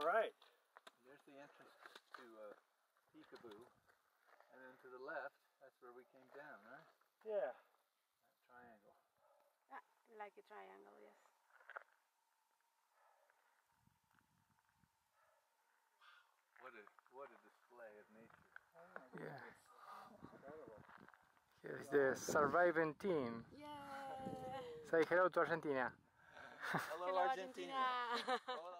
All right. There's the entrance to uh, Peekaboo. And then to the left, that's where we came down, right? Yeah. That triangle. Ah, like a triangle, yes. What a what a display of nature. Yeah. Here's the surviving team. Yeah. Say hello to Argentina. Hello, Hello, Argentina. Argentina.